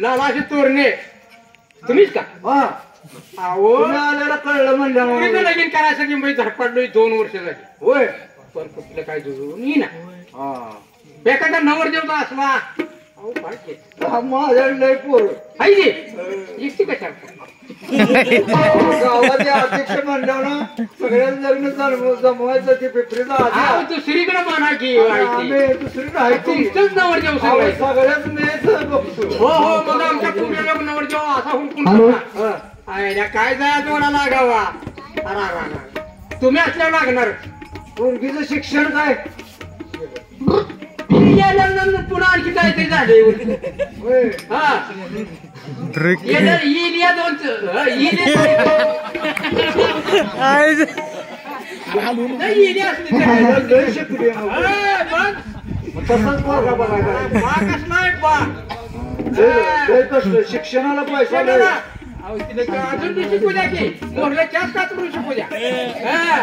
लालाचे तोरणे तुम्हीच का? आल्याला कळलं म्हणलं लगीन करायसाठी मी धडपडलोय दोन वर्ष झाली. होय. पण कुठलं काय जुळून येईना. हा. एखादा नवरदेव तर असला? हा, माझ्याकडे लय पोर. गावाचे अध्यक्ष ना सगळ्यांनी लग्न जमवायचं ते पिपरीचा अहो आधी दुसरीकडे म्हणा की तुमचंच सांगायचं सगळ्याच मेच बघतो. हो हो मग आमच्या नवरदेव असा हुंकून हा. आयला काय जाया जोडा लागावा? अरा. तुम्ही असल्यावर लागणार. पोरगीचं शिक्षण काय? पुन्हा आणखी काय ते झाले हा. येईल या दोन हं, येईल नाही. हं, बा शिक्षणाला पैसा अजून बी शिकू द्या की मोठल्या चहाच कातरून शिकू द्या हं.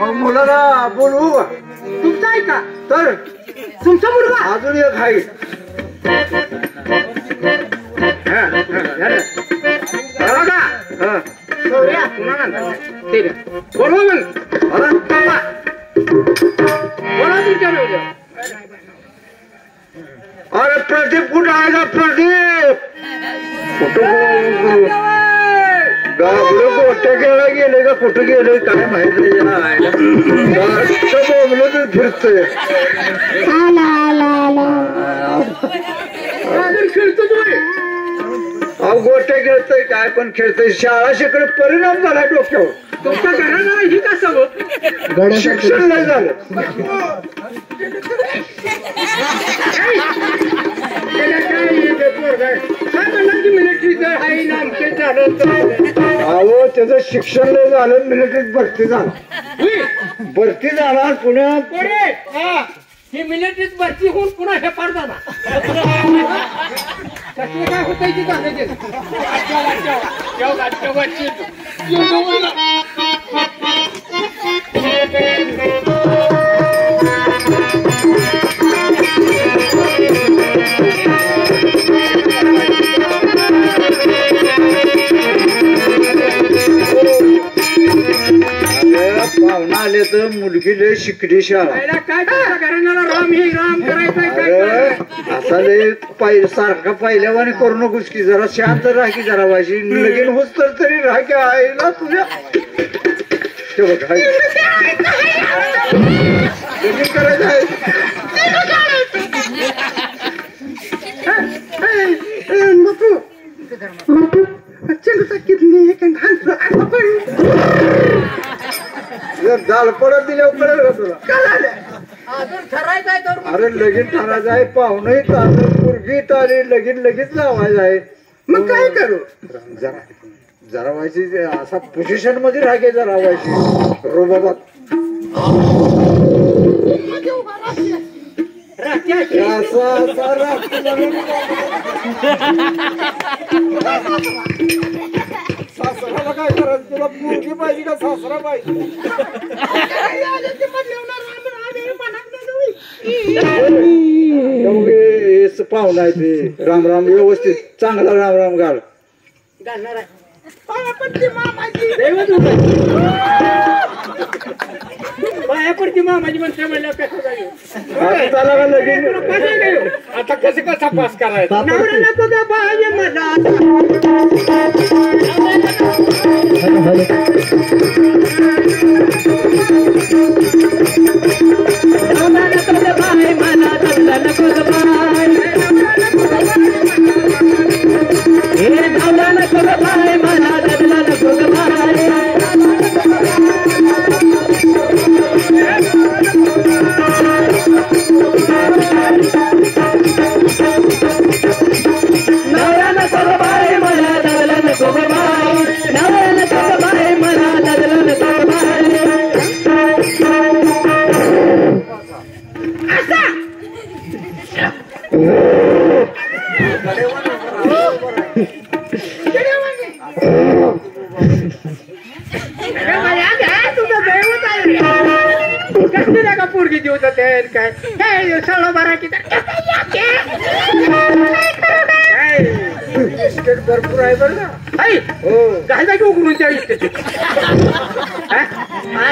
मग मुलाला बोलवू का? तुमचा आहे का तर तुमचा मुलगा अजून एक आहे हा, हा. बघा. हा. बोलवा मग. बोला तुमच्या. अरे प्रदीप कुठं आहे का प्रदीप कुठं गाबडं गेले का कुठं गेले काय माहीत नाही याला तर फिरतोय अहो गोट्या खेळतोय काय पण खेळतोय शाळा शिकडे परिणाम झाला डोक्यावर तुमचं घराला ही का सगळं शिक्षण नाही झालं काय काय की आहे ना आमचं झालं तर अहो त्याचं शिक्षण नाही झालं मिलिटरीत भरती झालं. भरती झाला पुन्हा पोरे, हा. ही मिलिटरीत भरती होऊन पुन्हा हे पार झाला त्यातलं काय होतंय ते झालं ते. जेवा, जेवा. जेवा, जेवा, पाहुणा आले तर मुलगी लय शिकली शाळा पहिला काय तुमच्या घराण्याला राम हे राम करायचंय काय अरे करायचंय? आता लय पाहिजे सारखा पहिल्यावाने करू नकोस की जरा शांत राह की जरा वाशी लगीन होस तर तरी राह की आहे ना तुझ्या ते बघ, आहे. लगीन करायचं आहे जर दाल पडत दिल्यावर कळेल का तुला? अजून ठरायचंय तर अरे लगीन ठरायचं आहे पाहुणंही चाललं मुलगी आली लगीन लगेच लावायचं आहे. मग काय करू? जरा जरा व्हायची असा पोझिशनमध्ये राहायचे जरा व्हायची. रोबाबात असा असा सासराला काय करायचं? तुला मुलगी पाहिजे का सासरा पाहिजे? पाहुणा आहे ते. राम राम व्यवस्थित. चांगला राम राम घाल घालणार आहे पाया पडती मामाची दैवत होतं. पाया पडती मामाची म्हणते म्हणलं कसं जाईल आता त्याला का लगीन कसं जाईल? आता कसं कसा पास करायचा. नवरा पोरगी देऊ काय काय सळो बारा की काय इस्टेट भरपूर आहे बरं का? आई हो. काय जागी उघडून त्या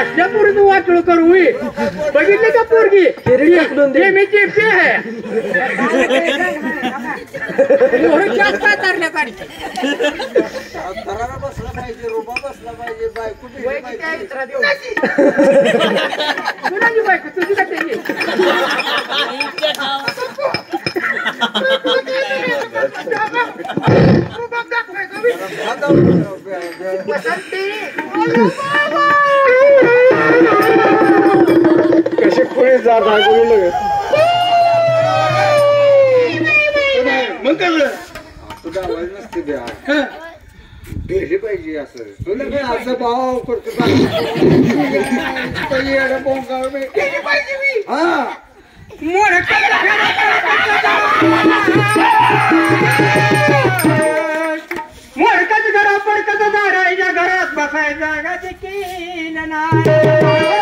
असल्या पोरी तू वाटळ करू होई. बघितली का पोरगी? ते मी चिपते आहे. एवढं जास्त तरल्या देऊ? कुणाची बायको? तुझी कशी खुळी जात आहे मग काय तुझा आवाज नसते द्या. भेटली पाहिजे असं. तुला काय असं भाव करतो. बे. हा मोडकच ka fayda gadi ki nanare